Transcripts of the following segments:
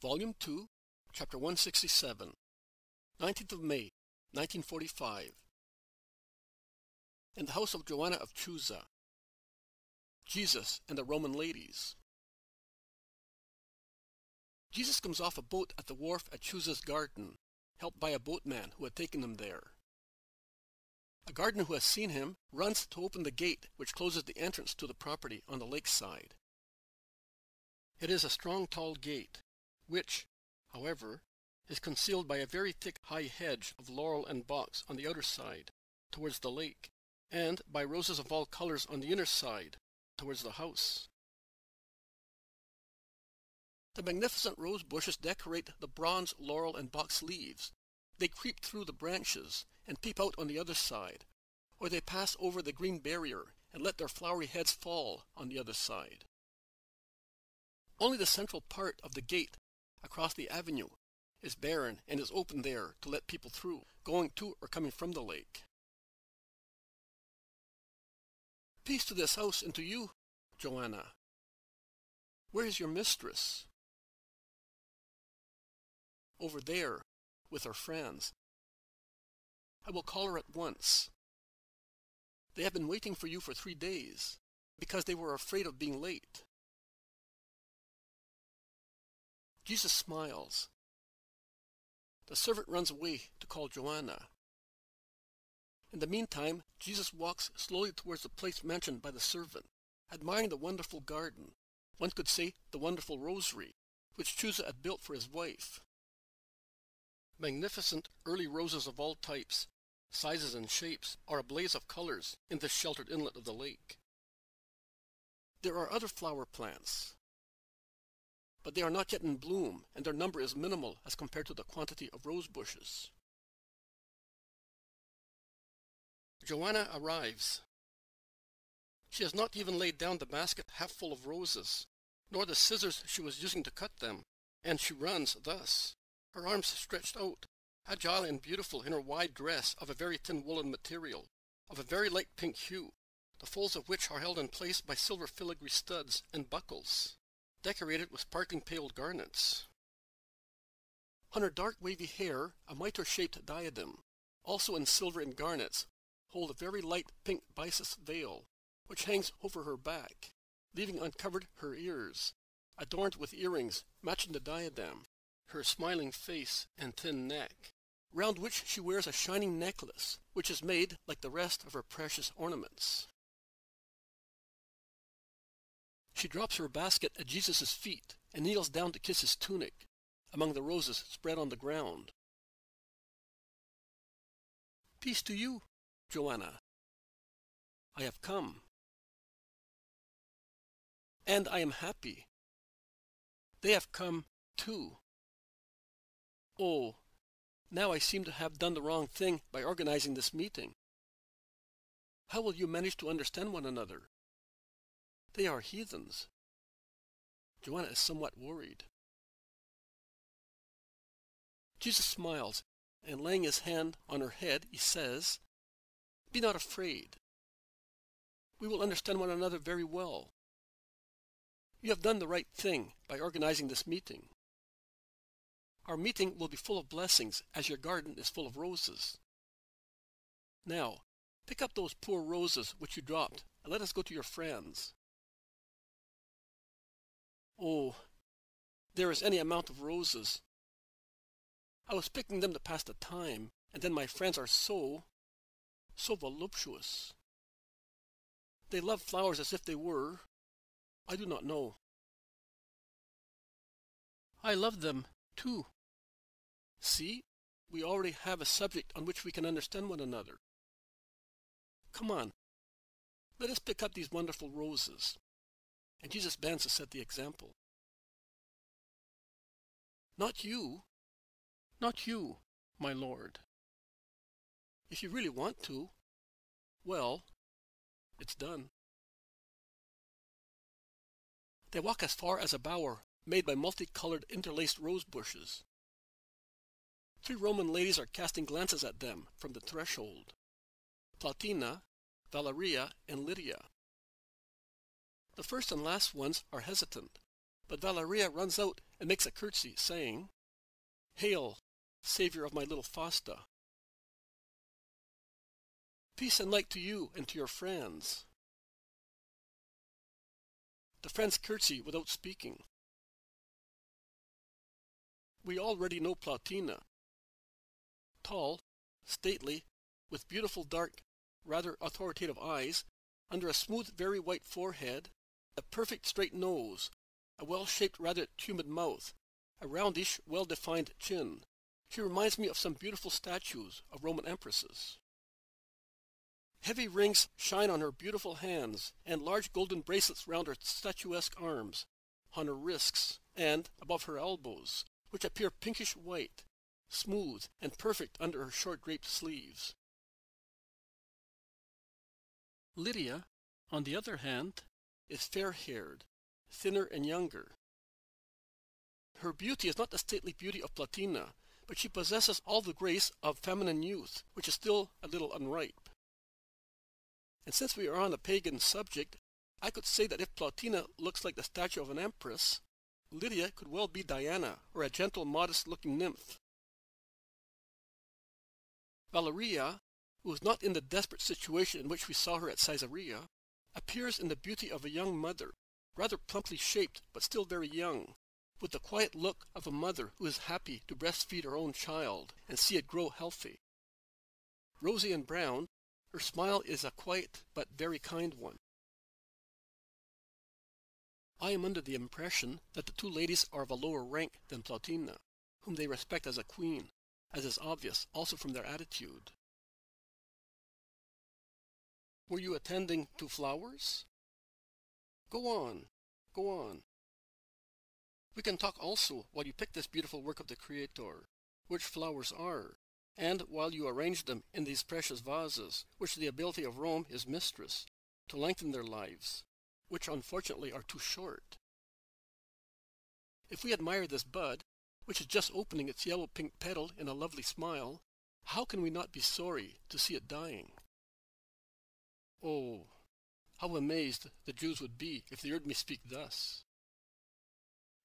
Volume 2, Chapter 167, 19th of May, 1945. In the house of Johanna of Chuza, Jesus and the Roman ladies. Jesus comes off a boat at the wharf at Chuza's garden, helped by a boatman who had taken him there. A gardener who has seen him runs to open the gate which closes the entrance to the property on the lakeside. It is a strong tall gate, which, however, is concealed by a very thick high hedge of laurel and box on the outer side, towards the lake, and by roses of all colors on the inner side, towards the house. The magnificent rose bushes decorate the bronze laurel and box leaves. They creep through the branches and peep out on the other side, or they pass over the green barrier and let their flowery heads fall on the other side. Only the central part of the gate across the avenue is barren and is open there to let people through, going to or coming from the lake. Peace to this house and to you, Johanna. Where is your mistress? Over there, with her friends. I will call her at once. They have been waiting for you for three days, because they were afraid of being late. Jesus smiles. The servant runs away to call Johanna. In the meantime, Jesus walks slowly towards the place mentioned by the servant, admiring the wonderful garden, one could say the wonderful rosary, which Chuza had built for his wife. Magnificent early roses of all types, sizes and shapes are a blaze of colors in this sheltered inlet of the lake. There are other flower plants, but they are not yet in bloom, and their number is minimal as compared to the quantity of rose bushes. Johanna arrives. She has not even laid down the basket half full of roses, nor the scissors she was using to cut them, and she runs thus, her arms stretched out, agile and beautiful in her wide dress of a very thin woolen material, of a very light pink hue, the folds of which are held in place by silver filigree studs and buckles decorated with sparkling pale garnets. On her dark wavy hair, a mitre-shaped diadem, also in silver and garnets, hold a very light pink byssus veil, which hangs over her back, leaving uncovered her ears, adorned with earrings matching the diadem, her smiling face and thin neck, round which she wears a shining necklace, which is made like the rest of her precious ornaments. She drops her basket at Jesus' feet and kneels down to kiss his tunic, among the roses spread on the ground. Peace to you, Johanna. I have come. And I am happy. They have come, too. Oh, now I seem to have done the wrong thing by organizing this meeting. How will you manage to understand one another? They are heathens. Johanna is somewhat worried. Jesus smiles, and laying his hand on her head, he says, Be not afraid. We will understand one another very well. You have done the right thing by organizing this meeting. Our meeting will be full of blessings, as your garden is full of roses. Now, pick up those poor roses which you dropped, and let us go to your friends. Oh, there is any amount of roses. I was picking them to pass the time, and then my friends are so, so voluptuous. They love flowers as if they were, I do not know. I love them, too. See, we already have a subject on which we can understand one another. Come on, let us pick up these wonderful roses. And Jesus bends to set the example. Not you. Not you, my Lord. If you really want to, well, it's done. They walk as far as a bower made by multicolored interlaced rose bushes. Three Roman ladies are casting glances at them from the threshold. Plautina, Valeria, and Lydia. The first and last ones are hesitant, but Valeria runs out and makes a curtsy, saying, Hail, Saviour of my little Fausta. Peace and light to you and to your friends. The friends curtsy without speaking. We already know Plautina. Tall, stately, with beautiful dark, rather authoritative eyes, under a smooth, very white forehead, a perfect straight nose, a well-shaped, rather tumid mouth, a roundish, well-defined chin. She reminds me of some beautiful statues of Roman empresses. Heavy rings shine on her beautiful hands, and large golden bracelets round her statuesque arms, on her wrists, and above her elbows, which appear pinkish white, smooth and perfect under her short draped sleeves. Lydia, on the other hand, is fair-haired, thinner and younger. Her beauty is not the stately beauty of Plautina, but she possesses all the grace of feminine youth, which is still a little unripe. And since we are on a pagan subject, I could say that if Plautina looks like the statue of an empress, Lydia could well be Diana, or a gentle, modest-looking nymph. Valeria, who was not in the desperate situation in which we saw her at Caesarea, appears in the beauty of a young mother, rather plumply shaped but still very young, with the quiet look of a mother who is happy to breastfeed her own child and see it grow healthy. Rosy and brown, her smile is a quiet but very kind one. I am under the impression that the two ladies are of a lower rank than Plautina, whom they respect as a queen, as is obvious also from their attitude. Were you attending to flowers? Go on, go on. We can talk also while you pick this beautiful work of the Creator, which flowers are, and while you arrange them in these precious vases, which the ability of Rome is mistress, to lengthen their lives, which unfortunately are too short. If we admire this bud, which is just opening its yellow pink petal in a lovely smile, how can we not be sorry to see it dying? Oh, how amazed the Jews would be if they heard me speak thus.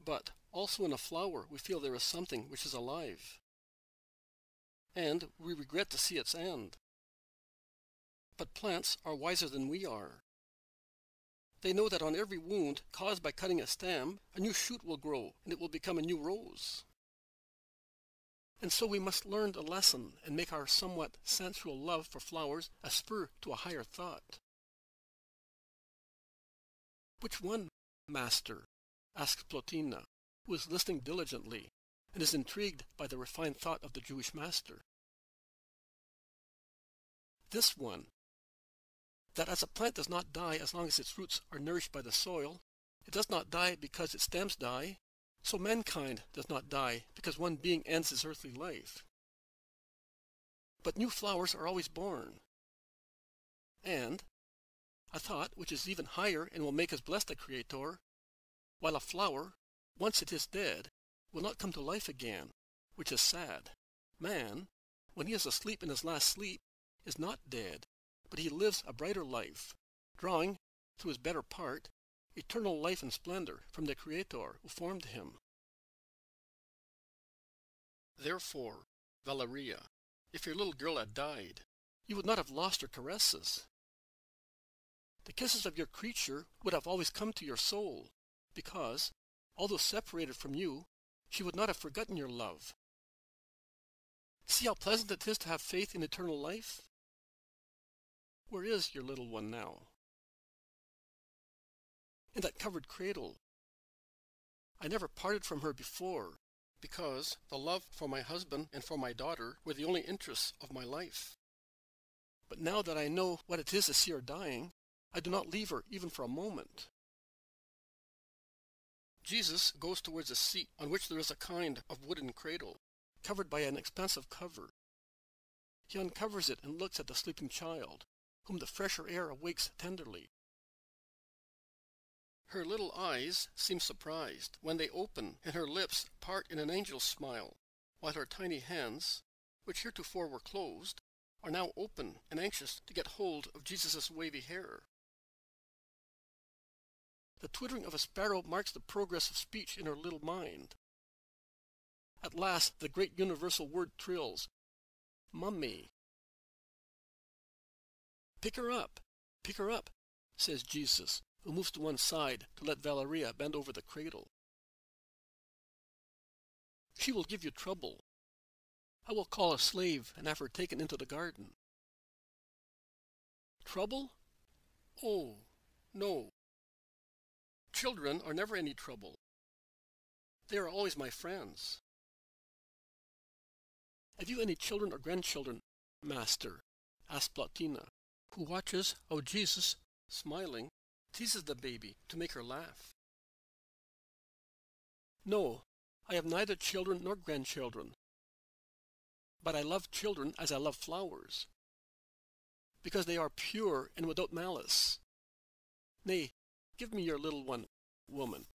But also in a flower we feel there is something which is alive. And we regret to see its end. But plants are wiser than we are. They know that on every wound caused by cutting a stem, a new shoot will grow and it will become a new rose. And so we must learn the lesson and make our somewhat sensual love for flowers a spur to a higher thought. Which one, master? asks Plautina, who is listening diligently and is intrigued by the refined thought of the Jewish master. This one, that as a plant does not die as long as its roots are nourished by the soil, it does not die because its stems die, so mankind does not die because one being ends his earthly life. But new flowers are always born. And a thought which is even higher and will make us bless the Creator, while a flower, once it is dead, will not come to life again, which is sad. Man, when he is asleep in his last sleep, is not dead, but he lives a brighter life, drawing, through his better part, eternal life and splendor from the Creator who formed him. Therefore, Valeria, if your little girl had died, you would not have lost her caresses. The kisses of your creature would have always come to your soul, because, although separated from you, she would not have forgotten your love. See how pleasant it is to have faith in eternal life? Where is your little one now? In that covered cradle. I never parted from her before, because the love for my husband and for my daughter were the only interests of my life. But now that I know what it is to see her dying, I do not leave her even for a moment. Jesus goes towards a seat on which there is a kind of wooden cradle, covered by an expensive cover. He uncovers it and looks at the sleeping child, whom the fresher air awakes tenderly. Her little eyes seem surprised when they open, and her lips part in an angel's smile, while her tiny hands, which heretofore were closed, are now open and anxious to get hold of Jesus' wavy hair. the twittering of a sparrow marks the progress of speech in her little mind. At last the great universal word trills, Mummy. Pick her up, pick her up, says Jesus, who moves to one side to let Valeria bend over the cradle. She will give you trouble. I will call a slave and have her taken into the garden. Trouble? Oh, no. Children are never any trouble. They are always my friends. Have you any children or grandchildren, master? asked Plautina, who watches how Jesus, smiling, teases the baby to make her laugh. No, I have neither children nor grandchildren. But I love children as I love flowers, because they are pure and without malice. Nay, give me your little one, woman.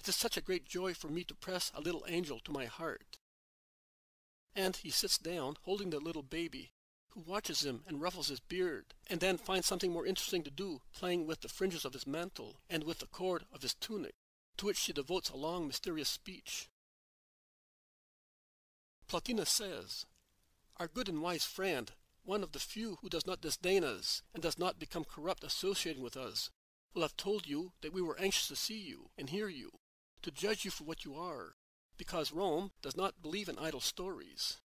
It is such a great joy for me to press a little angel to my heart. And he sits down, holding the little baby, who watches him and ruffles his beard, and then finds something more interesting to do, playing with the fringes of his mantle and with the cord of his tunic, to which she devotes a long mysterious speech. Plautina says, Our good and wise friend, one of the few who does not disdain us and does not become corrupt associating with us, will have told you that we were anxious to see you and hear you, to judge you for what you are, because Rome does not believe in idle stories.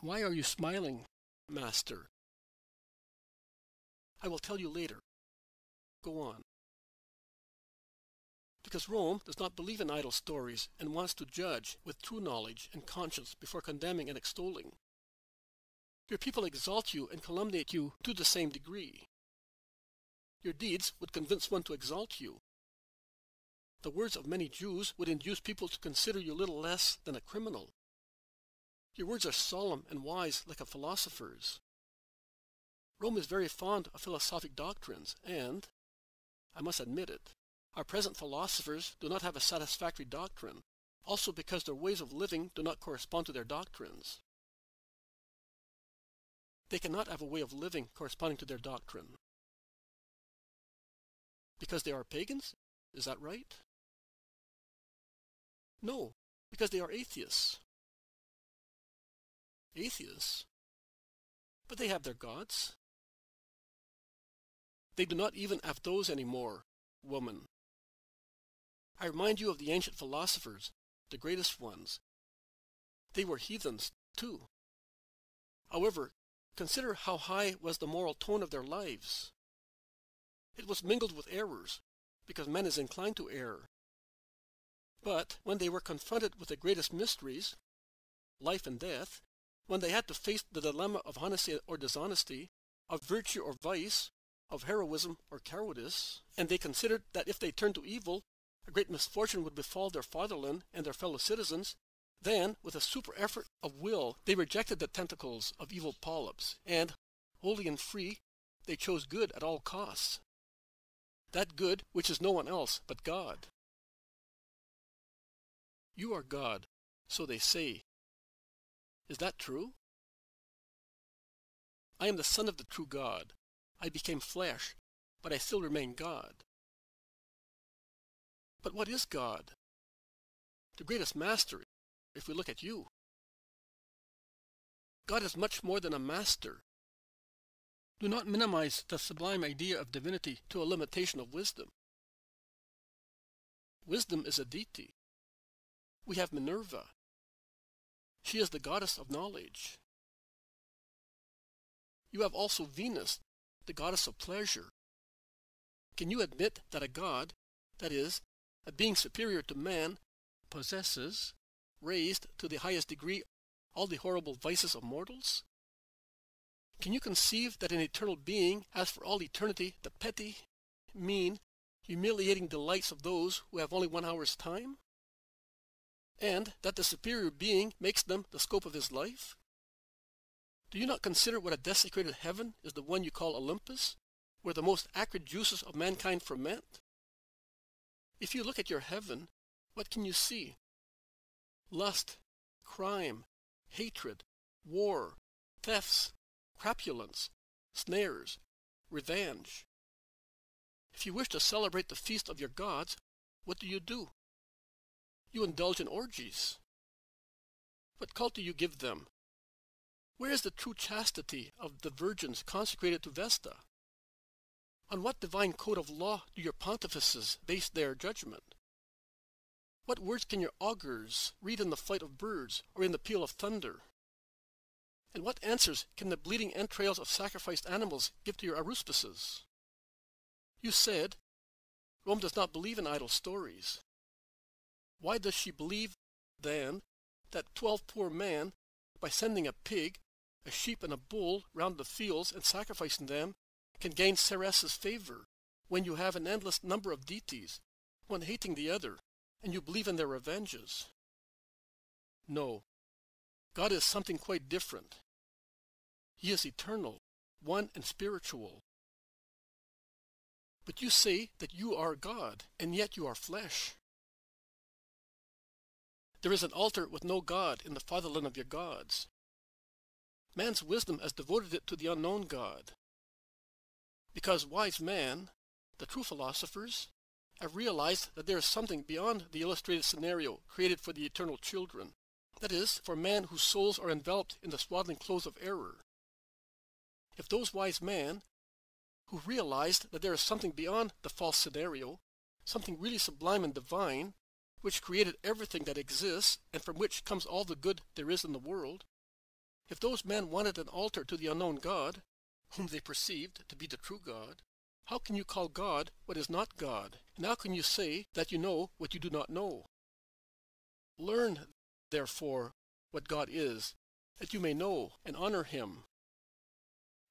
Why are you smiling, master? I will tell you later. Go on. Because Rome does not believe in idle stories and wants to judge with true knowledge and conscience before condemning and extolling. Your people exalt you and calumniate you to the same degree. Your deeds would convince one to exalt you, the words of many Jews would induce people to consider you little less than a criminal. Your words are solemn and wise like a philosopher's. Rome is very fond of philosophic doctrines, and, I must admit it, our present philosophers do not have a satisfactory doctrine, also because their ways of living do not correspond to their doctrines. They cannot have a way of living corresponding to their doctrine. Because they are pagans? Is that right? No, because they are atheists. Atheists? But they have their gods. They do not even have those anymore, woman. I remind you of the ancient philosophers, the greatest ones. They were heathens, too. However, consider how high was the moral tone of their lives. It was mingled with errors, because man is inclined to err. But when they were confronted with the greatest mysteries, life and death, when they had to face the dilemma of honesty or dishonesty, of virtue or vice, of heroism or cowardice, and they considered that if they turned to evil, a great misfortune would befall their fatherland and their fellow citizens, then, with a super effort of will, they rejected the tentacles of evil polyps, and, holy and free, they chose good at all costs. That good which is no one else but God. You are God, so they say. Is that true? I am the Son of the true God. I became flesh, but I still remain God. But what is God? The greatest master, if we look at you. God is much more than a master. Do not minimize the sublime idea of divinity to a limitation of wisdom. Wisdom is a deity. We have Minerva. She is the goddess of knowledge. You have also Venus, the goddess of pleasure. Can you admit that a god, that is, a being superior to man, possesses, raised to the highest degree, all the horrible vices of mortals? Can you conceive that an eternal being has for all eternity the petty, mean, humiliating delights of those who have only one hour's time? And that the superior being makes them the scope of his life? Do you not consider what a desecrated heaven is the one you call Olympus, where the most acrid juices of mankind ferment? If you look at your heaven, what can you see? Lust, crime, hatred, war, thefts, crapulence, snares, revenge. If you wish to celebrate the feast of your gods, what do you do? You indulge in orgies. What cult do you give them? Where is the true chastity of the virgins consecrated to Vesta? On what divine code of law do your pontifices base their judgment? What words can your augurs read in the flight of birds or in the peal of thunder? And what answers can the bleeding entrails of sacrificed animals give to your aruspices? You said, Rome does not believe in idle stories. Why does she believe, then, that twelve poor men, by sending a pig, a sheep, and a bull round the fields and sacrificing them, can gain Ceres's favor, when you have an endless number of deities, one hating the other, and you believe in their revenges? No, God is something quite different. He is eternal, one and spiritual. But you say that you are God, and yet you are flesh. There is an altar with no God in the fatherland of your gods. Man's wisdom has devoted it to the unknown God. Because wise man, the true philosophers, have realized that there is something beyond the illustrated scenario created for the eternal children. That is, for men whose souls are enveloped in the swaddling clothes of error. If those wise men, who realized that there is something beyond the false scenario, something really sublime and divine, which created everything that exists and from which comes all the good there is in the world, if those men wanted an altar to the unknown God, whom they perceived to be the true God, how can you call God what is not God? And how can you say that you know what you do not know? Learn, therefore, what God is, that you may know and honor him.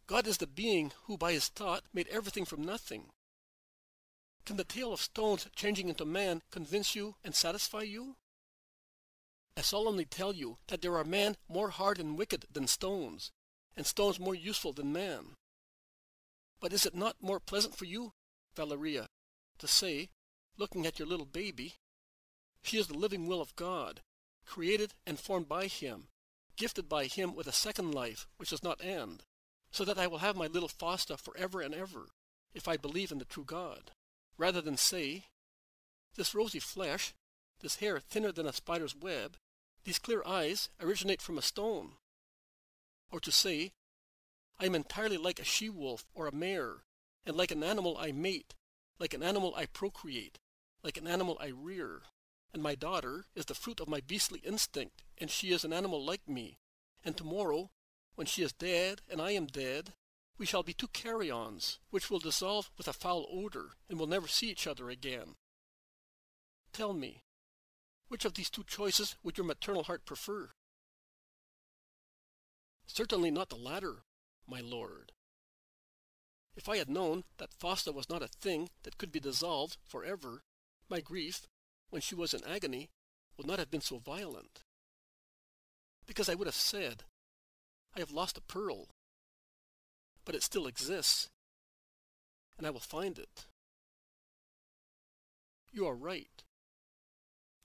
God is the being who by his thought made everything from nothing. Can the tale of stones changing into man convince you and satisfy you? I solemnly tell you that there are men more hard and wicked than stones, and stones more useful than man. But is it not more pleasant for you, Valeria, to say, looking at your little baby, she is the living will of God, created and formed by Him, gifted by Him with a second life which does not end, so that I will have my little Fausta forever and ever, if I believe in the true God rather than say, This rosy flesh, this hair thinner than a spider's web, these clear eyes originate from a stone. Or to say, I am entirely like a she-wolf or a mare, and like an animal I mate, like an animal I procreate, like an animal I rear, and my daughter is the fruit of my beastly instinct, and she is an animal like me, and tomorrow, when she is dead and I am dead, we shall be two carrions, which will dissolve with a foul odor, and will never see each other again. Tell me, which of these two choices would your maternal heart prefer? Certainly not the latter, my lord. If I had known that Fausta was not a thing that could be dissolved for ever, my grief, when she was in agony, would not have been so violent. Because I would have said, I have lost a pearl, but it still exists, and I will find it. You are right.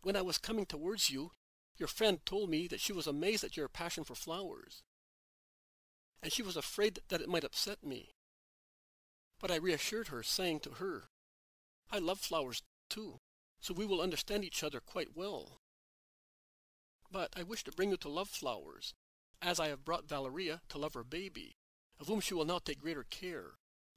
When I was coming towards you, your friend told me that she was amazed at your passion for flowers, and she was afraid that it might upset me. But I reassured her, saying to her, I love flowers too, so we will understand each other quite well. But I wish to bring you to love flowers, as I have brought Valeria to love her baby of whom she will now take greater care,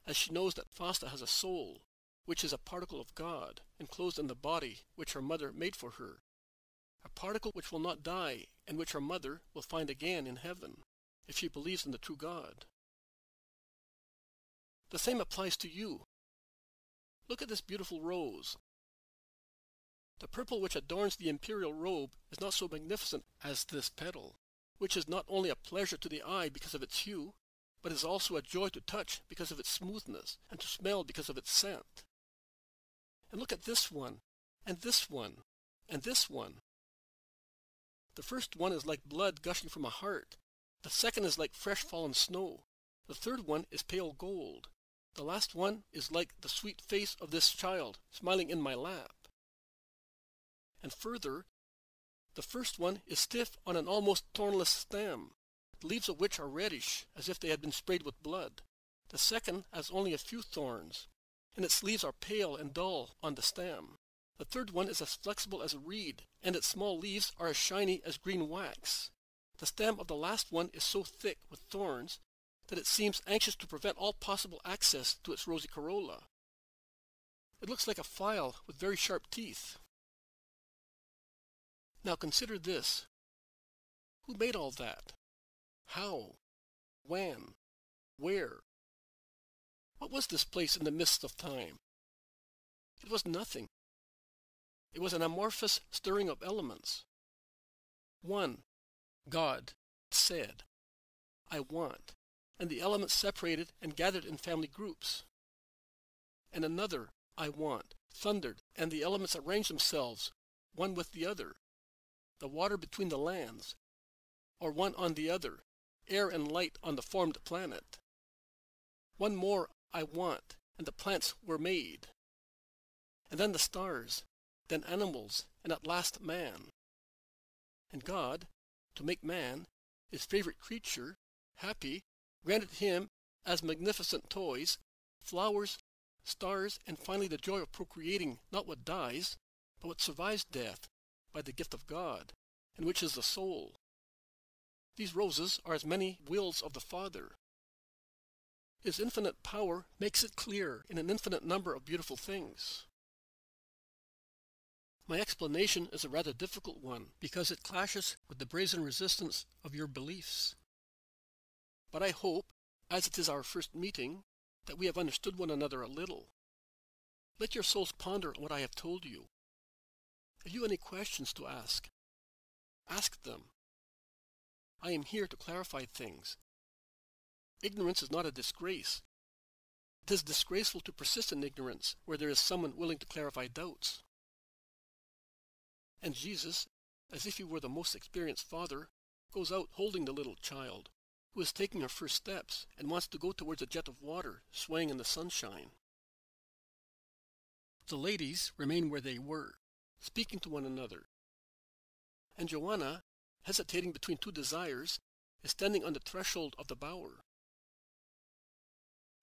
as she knows that Fausta has a soul, which is a particle of God, enclosed in the body which her mother made for her, a particle which will not die, and which her mother will find again in heaven, if she believes in the true God. The same applies to you. Look at this beautiful rose. The purple which adorns the imperial robe is not so magnificent as this petal, which is not only a pleasure to the eye because of its hue, but is also a joy to touch because of its smoothness, and to smell because of its scent. And look at this one, and this one, and this one. The first one is like blood gushing from a heart. The second is like fresh fallen snow. The third one is pale gold. The last one is like the sweet face of this child smiling in my lap. And further, the first one is stiff on an almost thornless stem the leaves of which are reddish, as if they had been sprayed with blood. The second has only a few thorns, and its leaves are pale and dull on the stem. The third one is as flexible as a reed, and its small leaves are as shiny as green wax. The stem of the last one is so thick with thorns that it seems anxious to prevent all possible access to its rosy corolla. It looks like a file with very sharp teeth. Now consider this. Who made all that? How? When? Where? What was this place in the midst of time? It was nothing. It was an amorphous stirring of elements. One, God, said, I want, and the elements separated and gathered in family groups. And another, I want, thundered, and the elements arranged themselves, one with the other, the water between the lands, or one on the other, air and light on the formed planet. One more I want, and the plants were made. And then the stars, then animals, and at last man. And God, to make man, his favorite creature, happy, granted him, as magnificent toys, flowers, stars, and finally the joy of procreating not what dies, but what survives death by the gift of God, and which is the soul. These roses are as many wills of the Father. His infinite power makes it clear in an infinite number of beautiful things. My explanation is a rather difficult one because it clashes with the brazen resistance of your beliefs. But I hope, as it is our first meeting, that we have understood one another a little. Let your souls ponder on what I have told you. Have you any questions to ask? Ask them. I am here to clarify things. Ignorance is not a disgrace. It is disgraceful to persist in ignorance where there is someone willing to clarify doubts. And Jesus, as if he were the most experienced father, goes out holding the little child, who is taking her first steps and wants to go towards a jet of water swaying in the sunshine. The ladies remain where they were, speaking to one another. And Johanna, hesitating between two desires, is standing on the threshold of the bower.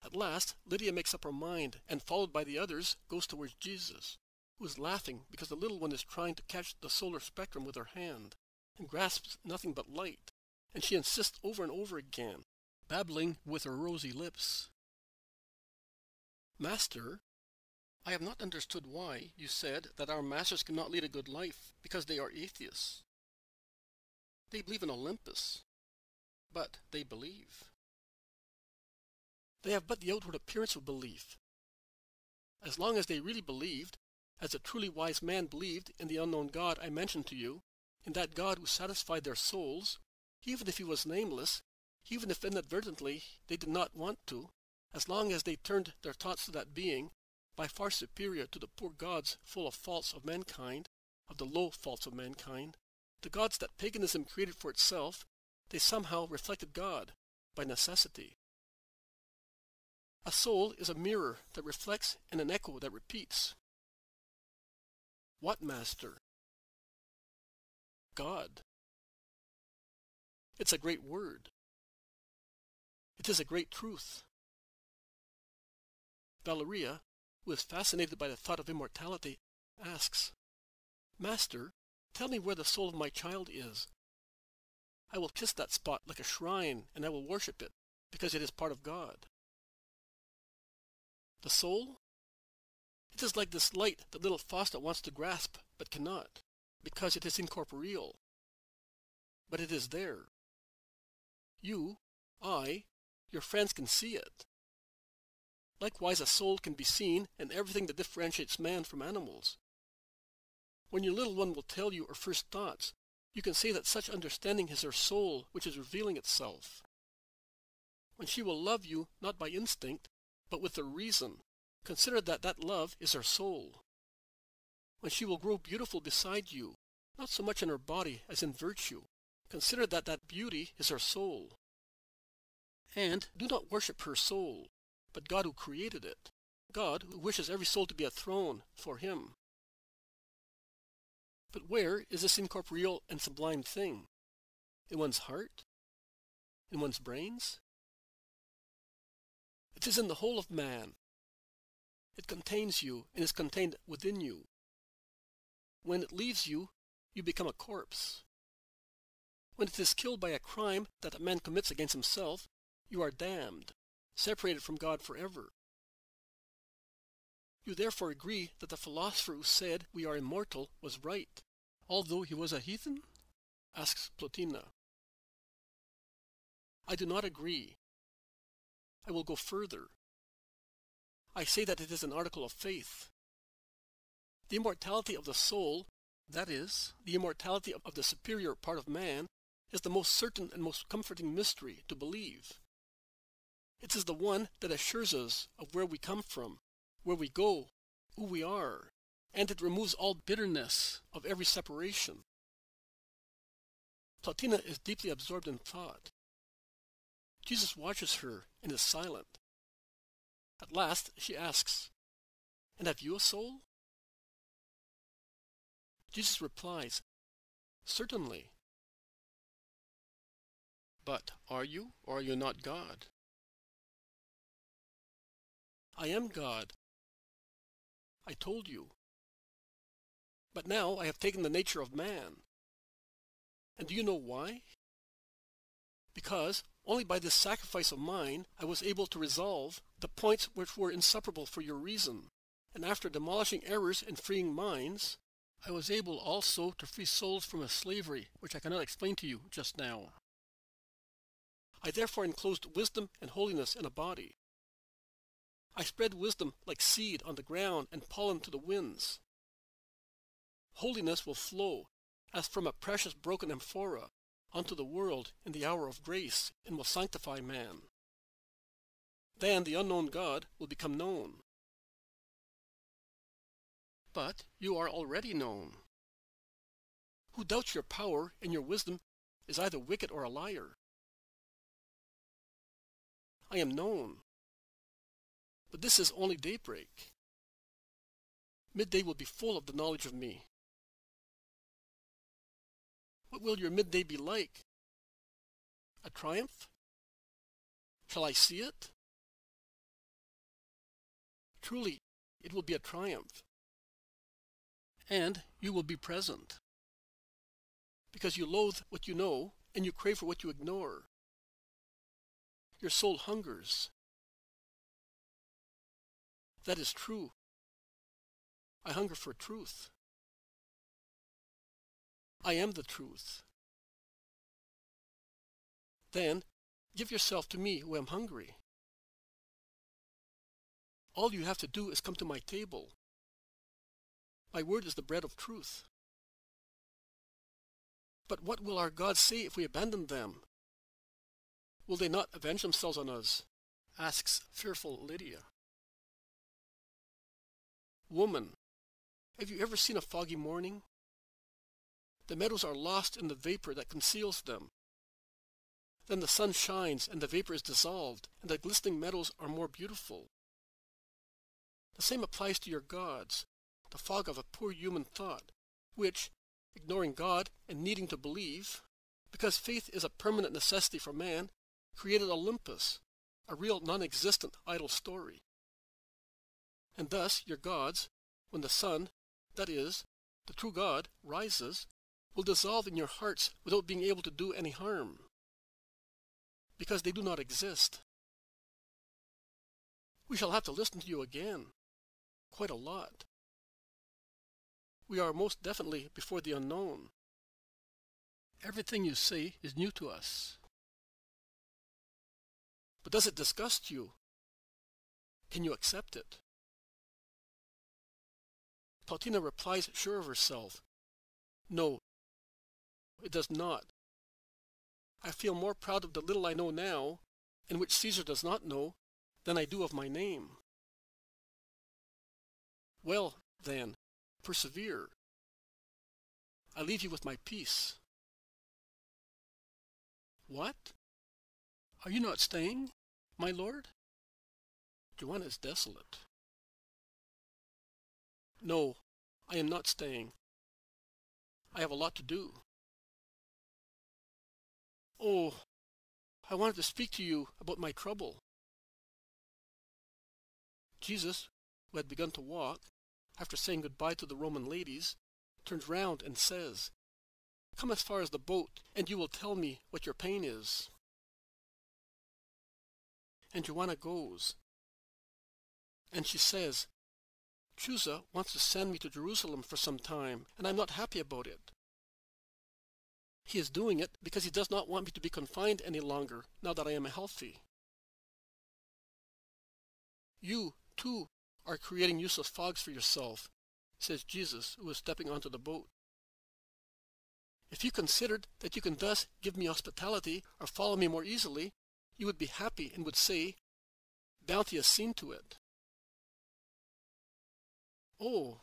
At last, Lydia makes up her mind and, followed by the others, goes towards Jesus who is laughing because the little one is trying to catch the solar spectrum with her hand and grasps nothing but light, and she insists over and over again, babbling with her rosy lips. Master, I have not understood why you said that our masters cannot lead a good life because they are atheists. They believe in Olympus, but they believe. They have but the outward appearance of belief. As long as they really believed, as a truly wise man believed in the unknown God I mentioned to you, in that God who satisfied their souls, even if he was nameless, even if inadvertently they did not want to, as long as they turned their thoughts to that being, by far superior to the poor gods full of faults of mankind, of the low faults of mankind, the gods that paganism created for itself, they somehow reflected God, by necessity. A soul is a mirror that reflects and an echo that repeats. What master? God. It's a great word. It is a great truth. Valeria, who is fascinated by the thought of immortality, asks, Master, tell me where the soul of my child is. I will kiss that spot like a shrine, and I will worship it, because it is part of God. The soul? It is like this light that little Fausta wants to grasp but cannot, because it is incorporeal. But it is there. You, I, your friends can see it. Likewise, a soul can be seen and everything that differentiates man from animals. When your little one will tell you her first thoughts, you can say that such understanding is her soul which is revealing itself. When she will love you not by instinct, but with her reason, Consider that that love is her soul. When she will grow beautiful beside you, not so much in her body as in virtue, consider that that beauty is her soul. And do not worship her soul, but God who created it, God who wishes every soul to be a throne for him. But where is this incorporeal and sublime thing? In one's heart? In one's brains? It is in the whole of man, It contains you and is contained within you. When it leaves you, you become a corpse. When it is killed by a crime that a man commits against himself, you are damned, separated from God forever. You therefore agree that the philosopher who said we are immortal was right, although he was a heathen? asks Plautina. I do not agree. I will go further. I say that it is an article of faith. The immortality of the soul, that is, the immortality of the superior part of man, is the most certain and most comforting mystery to believe. It is the one that assures us of where we come from, where we go, who we are, and it removes all bitterness of every separation. Plautina is deeply absorbed in thought. Jesus watches her and is silent. At last she asks, And have you a soul? Jesus replies, Certainly. But are you or are you not God? I am God. I told you. But now I have taken the nature of man. And do you know why? Because only by this sacrifice of mine I was able to resolve the points which were inseparable for your reason. And after demolishing errors and freeing minds, I was able also to free souls from a slavery which I cannot explain to you just now. I therefore enclosed wisdom and holiness in a body. I spread wisdom like seed on the ground and pollen to the winds. Holiness will flow as from a precious broken amphora unto the world in the hour of grace and will sanctify man. Then the unknown God will become known. But you are already known. Who doubts your power and your wisdom is either wicked or a liar. I am known. But this is only daybreak. Midday will be full of the knowledge of me. What will your midday be like? A triumph? Shall I see it? Truly, it will be a triumph. And you will be present. Because you loathe what you know and you crave for what you ignore. Your soul hungers. That is true. I hunger for truth. I am the truth. Then give yourself to me who am hungry. All you have to do is come to my table. My word is the bread of truth. But what will our gods say if we abandon them? Will they not avenge themselves on us? asks fearful Lydia. Woman, have you ever seen a foggy morning? The meadows are lost in the vapor that conceals them. Then the sun shines and the vapor is dissolved, and the glistening meadows are more beautiful. The same applies to your gods, the fog of a poor human thought, which, ignoring God and needing to believe, because faith is a permanent necessity for man, created Olympus, a real non-existent idle story. And thus your gods, when the sun, that is, the true God, rises, will dissolve in your hearts without being able to do any harm, because they do not exist. We shall have to listen to you again, quite a lot. We are most definitely before the unknown. Everything you say is new to us. But does it disgust you? Can you accept it? Plautina replies sure of herself. No, it does not. I feel more proud of the little I know now, and which Caesar does not know, than I do of my name. Well, then, persevere. I leave you with my peace. What? Are you not staying, my lord? Johanna is desolate. No, I am not staying. I have a lot to do. Oh, I wanted to speak to you about my trouble. Jesus, who had begun to walk, after saying goodbye to the Roman ladies, turns round and says, Come as far as the boat, and you will tell me what your pain is. And Johanna goes. And she says, Chuza wants to send me to Jerusalem for some time, and I'm not happy about it. He is doing it because he does not want me to be confined any longer now that I am healthy. You, too, are creating useless fogs for yourself, says Jesus, who is stepping onto the boat. If you considered that you can thus give me hospitality or follow me more easily, you would be happy and would say, Bounty has seen to it. Oh,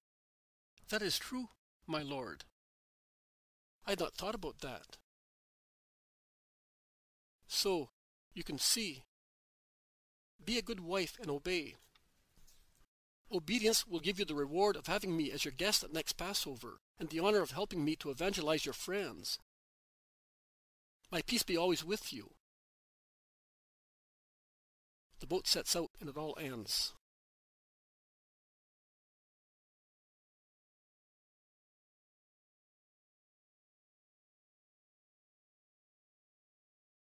that is true, my lord. I had not thought about that. So, you can see. Be a good wife and obey. Obedience will give you the reward of having me as your guest at next Passover, and the honor of helping me to evangelize your friends. My peace be always with you. The boat sets out and it all ends.